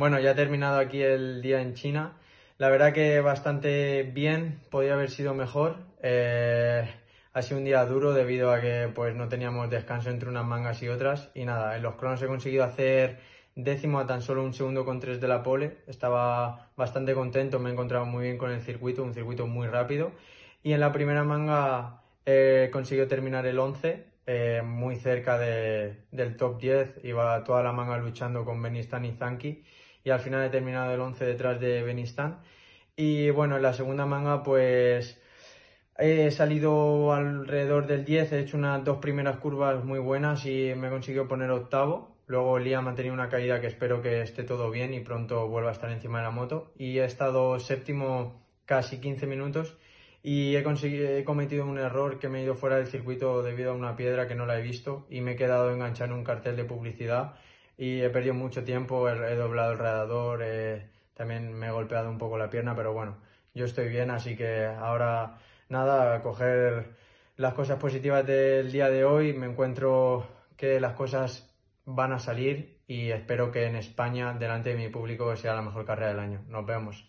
Bueno, ya he terminado aquí el día en China. La verdad que bastante bien, podía haber sido mejor. Eh, ha sido un día duro debido a que pues no teníamos descanso entre unas mangas y otras. Y nada, en los cronos he conseguido hacer décimo a tan solo un segundo con tres de la pole. Estaba bastante contento, me he encontrado muy bien con el circuito, un circuito muy rápido. Y en la primera manga he conseguido terminar el 11, eh, muy cerca de, del top 10. Iba toda la manga luchando con Benistan y Zanki. Y al final he terminado el 11 detrás de Benistan. Y bueno, en la segunda manga pues He salido alrededor del 10, he hecho unas dos primeras curvas muy buenas y me he conseguido poner octavo. Luego Liam ha tenido una caída que espero que esté todo bien y pronto vuelva a estar encima de la moto. Y he estado séptimo casi 15 minutos y he, he cometido un error que me he ido fuera del circuito debido a una piedra que no la he visto y me he quedado enganchado en un cartel de publicidad y he perdido mucho tiempo, he, doblado el radiador, también me he golpeado un poco la pierna, pero bueno, yo estoy bien, así que ahora nada, coger las cosas positivas del día de hoy. Me encuentro que las cosas van a salir y espero que en España, delante de mi público, sea la mejor carrera del año. Nos vemos.